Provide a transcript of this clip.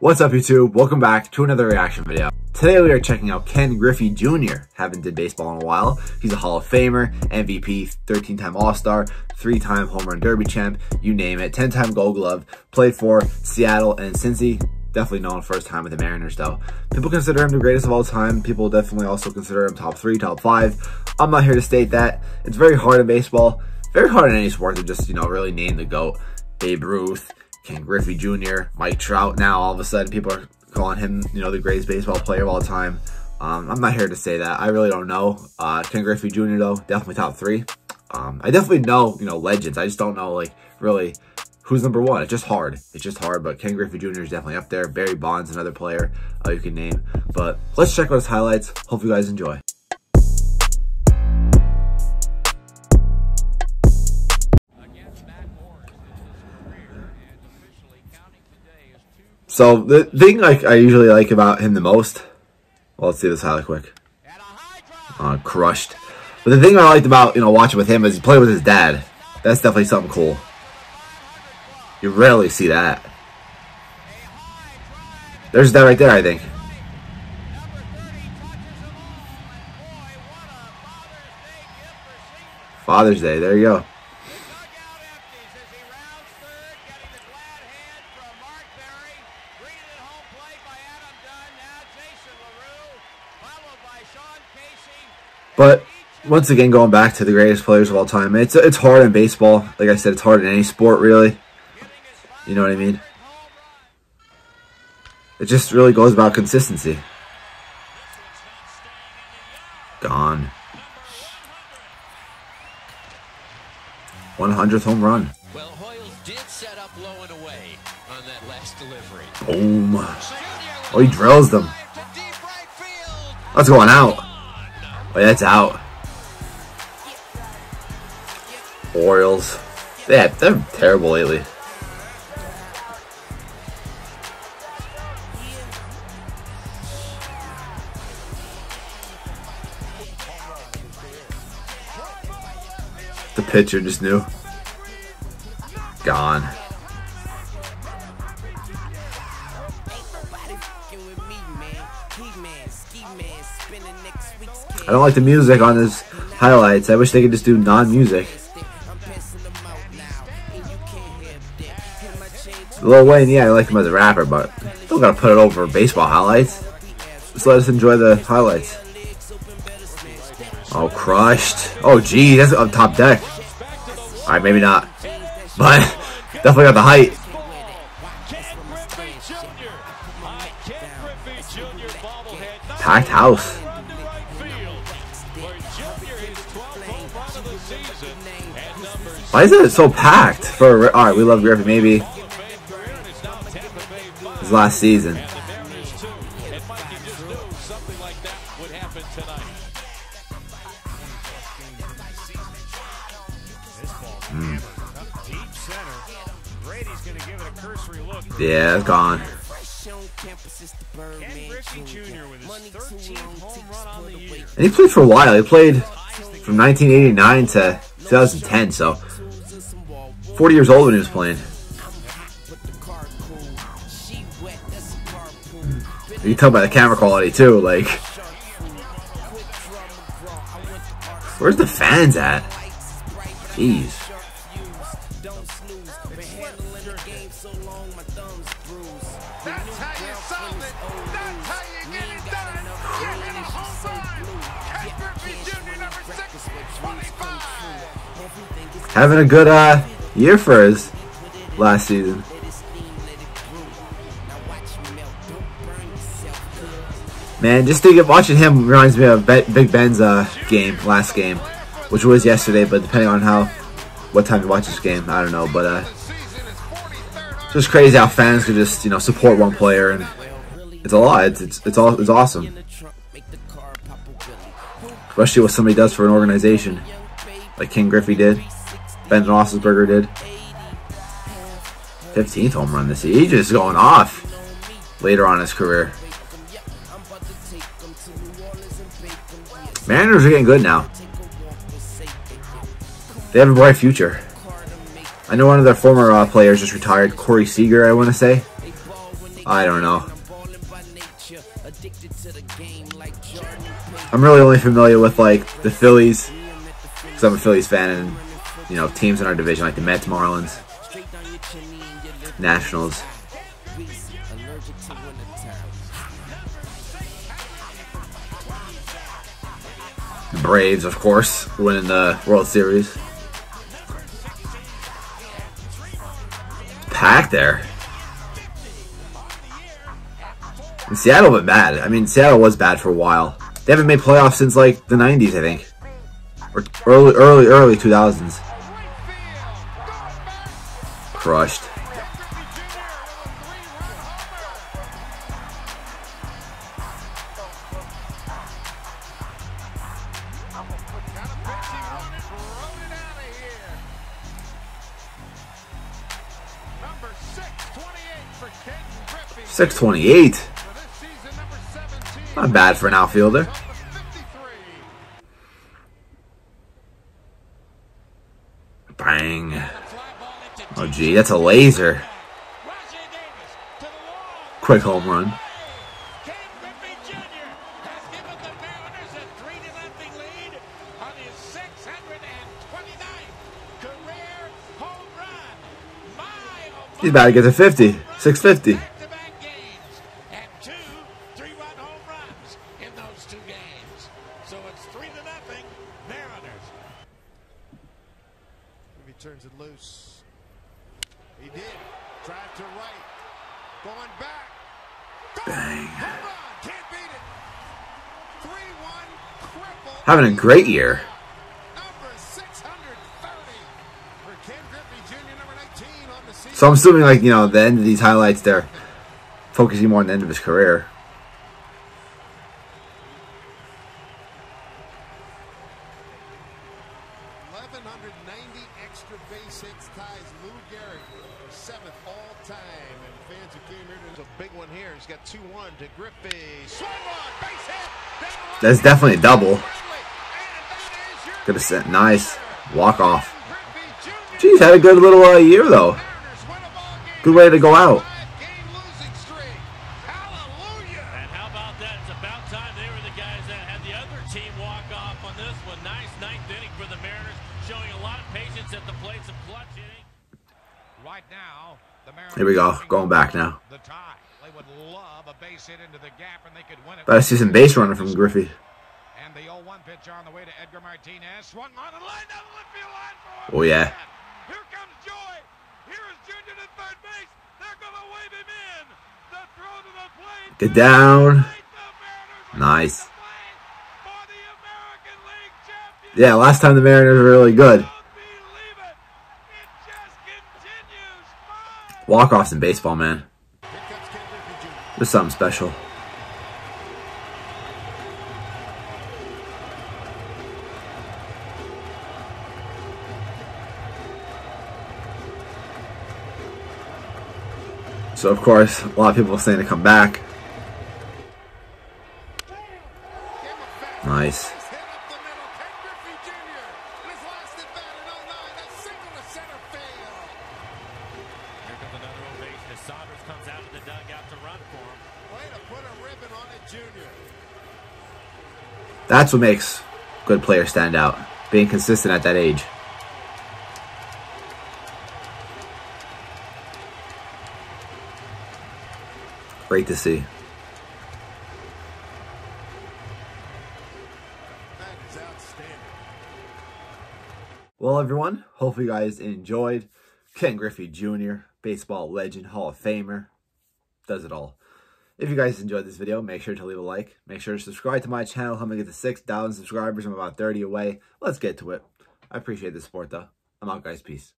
What's up YouTube? Welcome back to another reaction video. Today we are checking out Ken Griffey Jr. Haven't did baseball in a while. He's a Hall of Famer, MVP, 13-time All-Star, 3-time Home Run Derby champ, you name it, 10-time Gold Glove, played for Seattle and Cincy. Definitely known first time with the Mariners though. People consider him the greatest of all time. People definitely also consider him top 3, top 5. I'm not here to state that. It's very hard in baseball, very hard in any sport to just, you know, really name the GOAT. Babe Ruth, Ken Griffey Jr., Mike Trout. Now all of a sudden people are calling him, you know, the greatest baseball player of all time. Um, I'm not here to say that. I really don't know. Uh, Ken Griffey Jr. though, definitely top three. Um, I definitely know, you know, legends. I just don't know, like, really who's number one. It's just hard. It's just hard, but Ken Griffey Jr. is definitely up there. Barry Bonds, another player uh, you can name. But let's check out his highlights. Hope you guys enjoy. So the thing like I usually like about him the most, well, let's see this highlight quick. Uh, crushed. But the thing I liked about you know watching with him is he played with his dad. That's definitely something cool. You rarely see that. There's that right there, I think. Father's Day, there you go. But once again, going back to the greatest players of all time, it's it's hard in baseball. Like I said, it's hard in any sport, really. You know what I mean? It just really goes about consistency. Gone. 100th home run. Well, Hoiles did set up low and away on that last delivery. Boom. Oh, he drills them. That's going out. Oh, Wait, that's out. Orioles. Yeah, they're terrible lately. The pitcher just knew. Gone. I don't like the music on his highlights. I wish they could just do non-music. Lil Wayne, yeah, I like him as a rapper, but don't gotta put it over baseball highlights. Just let us enjoy the highlights. Oh, crushed. Oh, gee, that's on top deck. Alright, maybe not. But, definitely got the height. Packed house. Why is it so packed? For all right, we love Griffey. Maybe his last season. Mm. Yeah, it's gone. And he played for a while. He played from 1989 to 2010, so 40 years old when he was playing. You can tell by the camera quality too, like. Where's the fans at? Jeez. Having a good uh year for his last season. Man, just to get watching him reminds me of Big Ben's uh, game, last game, which was yesterday, but depending on how, what time you watch this game, I don't know, but uh, just crazy how fans can just, you know, support one player, and it's a lot, it's, it's, it's, all, it's awesome. Especially what somebody does for an organization, like Ken Griffey did. Ben Roethlisberger did. 15th home run this year. He's just going off later on his career. Mariners are getting good now. They have a bright future. I know one of their former uh, players just retired, Corey Seager, I want to say. I don't know. I'm really only familiar with like the Phillies because I'm a Phillies fan and you know teams in our division like the Mets, Marlins, Nationals. Braves, of course, winning the World Series. Packed there. And Seattle went bad. I mean, Seattle was bad for a while. They haven't made playoffs since like the 90s, I think. Or early, early, early 2000s. Crushed. Six twenty-eight. Not bad for an outfielder. Oh, gee, that's a laser. Quick home run. He's about to get to 50. 650. turns it loose. He did. Drive to right. Going back. Bang. Can't beat it. 3-1 cripple. Having a great year. Number 630 for Ken Griffey Jr. Number 19 on the season. So I'm assuming, like, you know, the end of these highlights, they're focusing more on the end of his career. Eleven hundred ninety extra base hits ties Lou Gehrig for seventh all time. And fans who came here, there's a big one here. He's got 2-1 to Griffey. Swung on, base hit. down the line. That's definitely a double. Bradley. And that is your Could have sent nice walk off. Jeez, had a good little uh, year though. Mariners win a ball game. Good way to go out. Five-game losing streak. Hallelujah. And how about that? It's about time they were the guys that had the other team walk off on this one. Nice ninth inning for the Mariners, showing a lot of patience at the plate, some clutch hitting. Right now, Here we go. Going back now. The tie. They would love a base hit into the gap, and they could win it. But I see some base running from Griffey. And the 0-1 pitch on the way to Edgar Martinez. Swung on and lined down the left field line for Oh, yeah. Here comes Joey. Here is Junior to third base. They're going to wave him in. The throw to the plate. Get down. Nice. for the American League champion. Yeah, last time the Mariners were really good. Don't believe it. It just continues. Five. Walk-offs in baseball, man. Here comes Ken Griffey Jr. There's something special. So, of course, a lot of people are saying to come back. Nice. Hit up the middle. Ken Griffey Jr. in his last at bat in 09. That single to center field. Here comes another ovation as Saunders comes out of the dugout to run for him. Way to put a ribbon on it, Junior. That's what makes good players stand out. Being consistent at that age. Great to see. Well, everyone, hopefully you guys enjoyed. Ken Griffey Jr., baseball legend, Hall of Famer, does it all. If you guys enjoyed this video, make sure to leave a like. Make sure to subscribe to my channel. Help me get to 6,000 subscribers. I'm about 30 away. Let's get to it. I appreciate the support, though. I'm out, guys. Peace.